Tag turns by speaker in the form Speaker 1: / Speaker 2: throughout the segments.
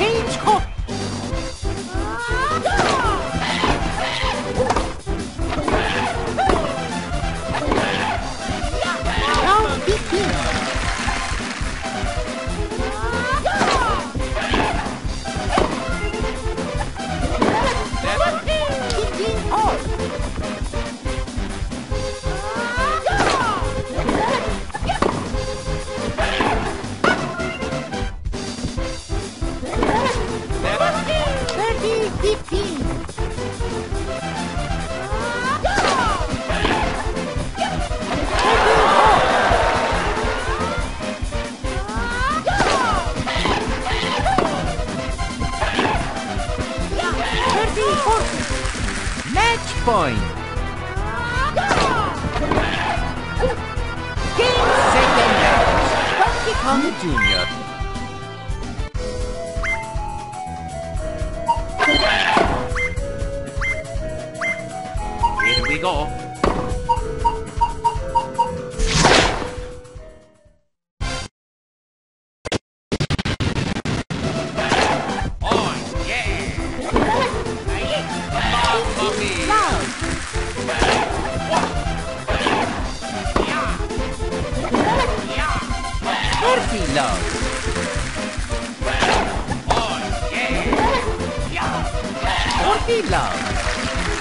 Speaker 1: change course. fine. Second round. Donkey
Speaker 2: Junior.
Speaker 1: Here we go.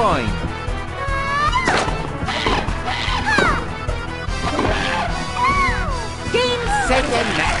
Speaker 2: fine. Game, set, and match.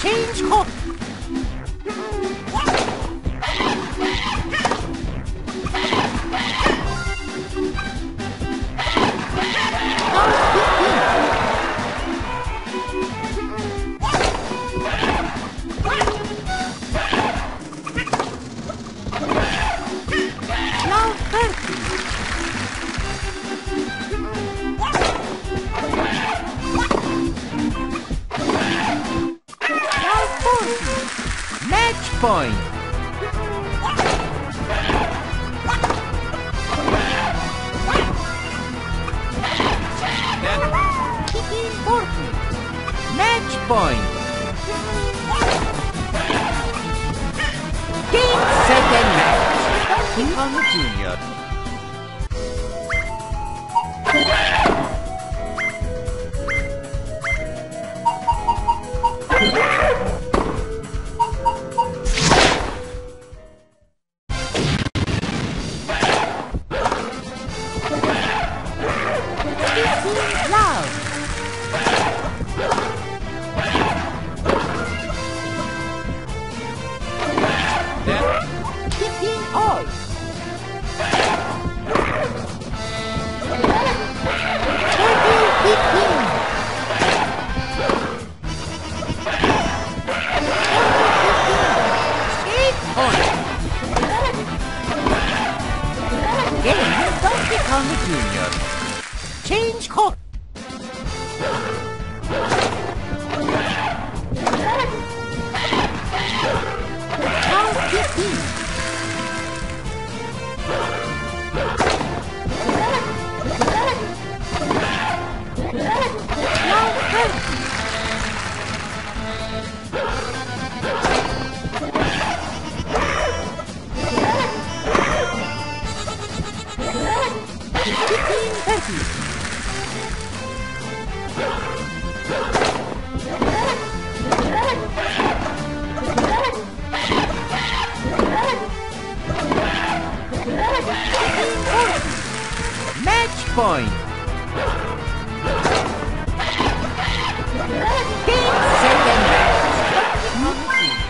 Speaker 2: change course. Match. Donkey Kong Jr. Love. Donkey Kong Jr. Change court. Now Match point. Game Second match. Hmm.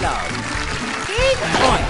Speaker 2: Love. Point.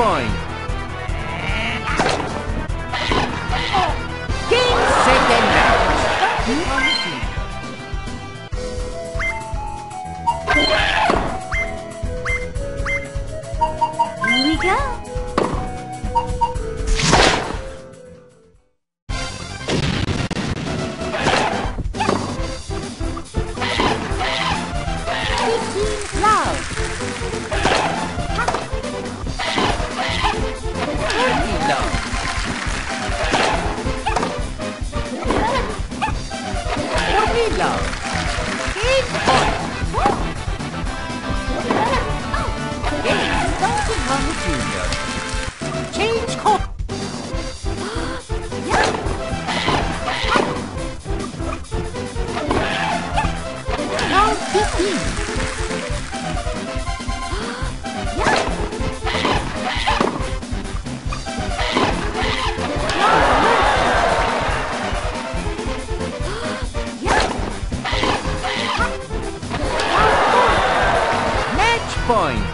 Speaker 2: point. fine.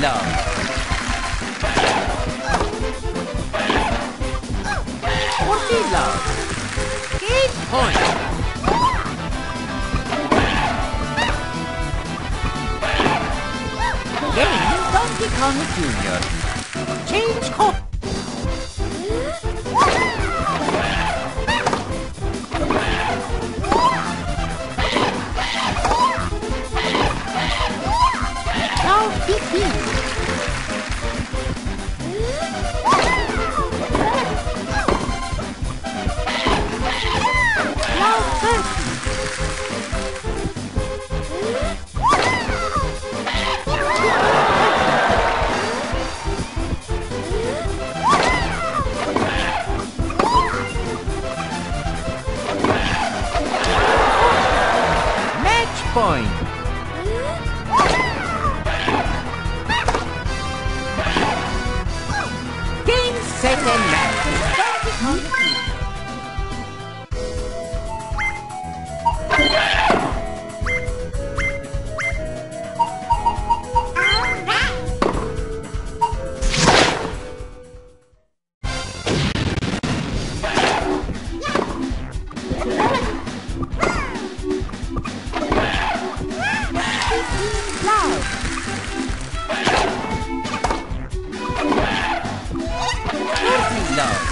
Speaker 2: No. What is love? Good point. Game Donkey Kong Jr. Change course. No.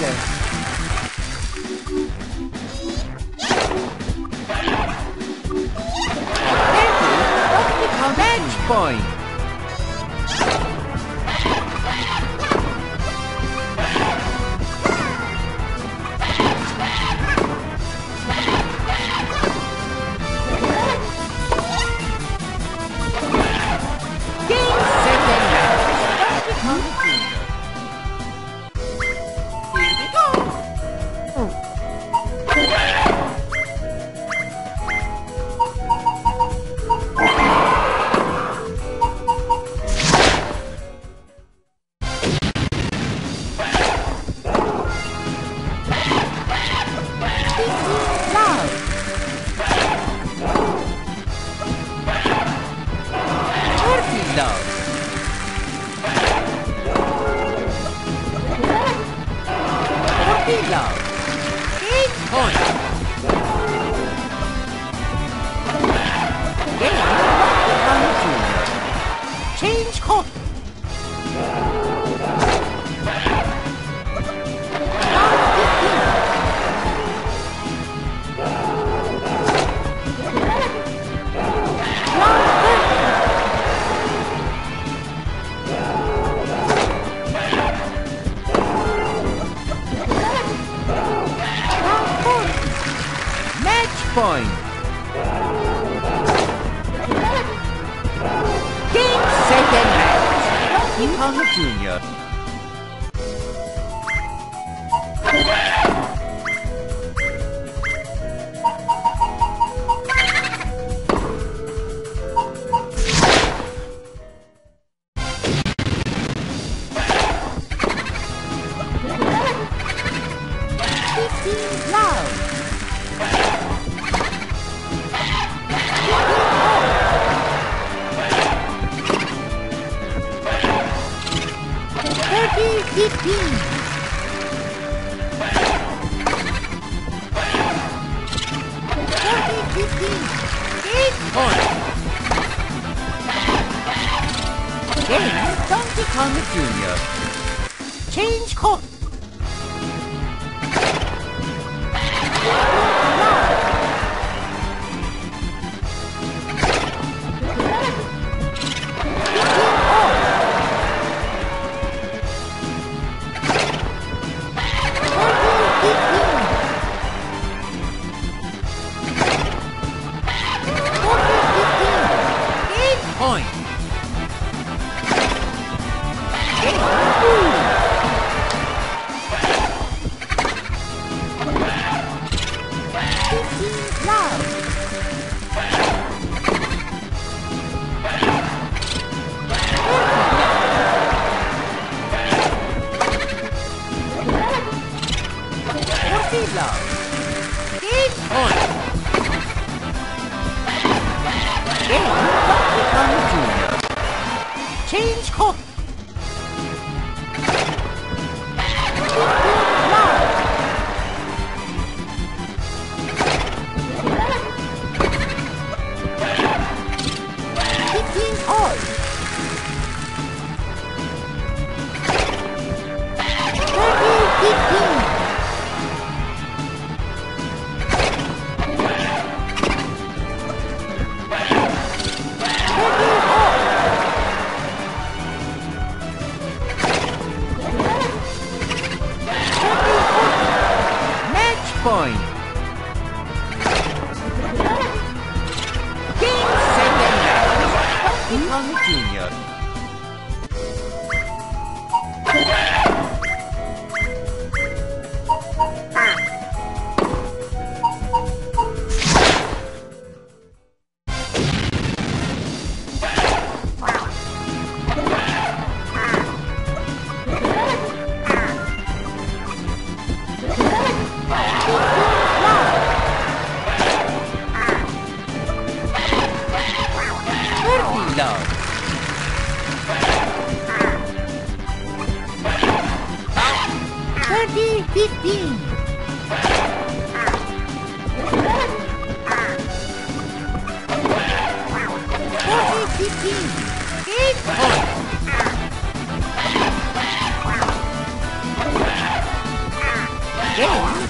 Speaker 2: Okay. fine. Second match. Donkey Kong Jr. Game Donkey Kong Jr. Change course.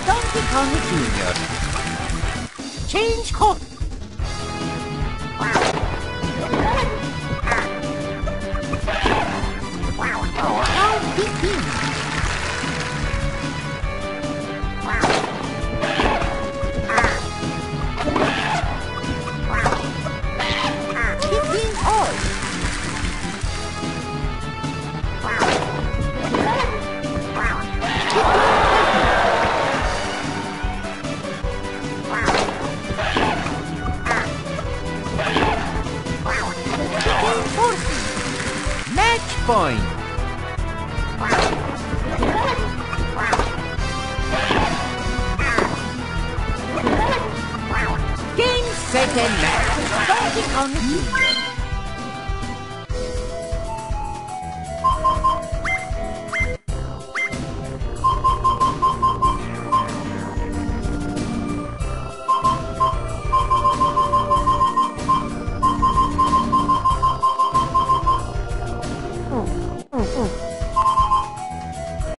Speaker 2: Donkey Kong Jr. Change court.